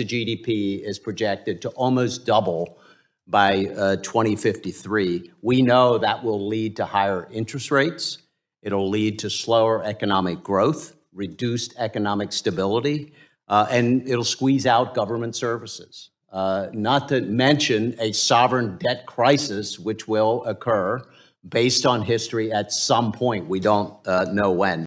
to GDP is projected to almost double by uh, 2053. We know that will lead to higher interest rates. It'll lead to slower economic growth, reduced economic stability, uh, and it'll squeeze out government services. Uh, not to mention a sovereign debt crisis, which will occur based on history at some point. We don't uh, know when.